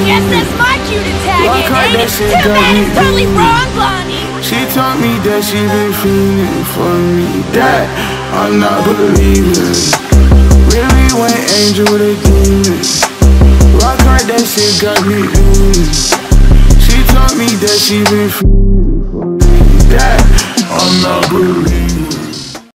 Yes, that's my cue to tag Why in. Ain't it? Too bad it's totally wrong, Bonnie. She told me that she been feeling for me. That I'm not believing. Really went angel with a demon. Rock hard, that shit got me in. She told me that she been feeling for me.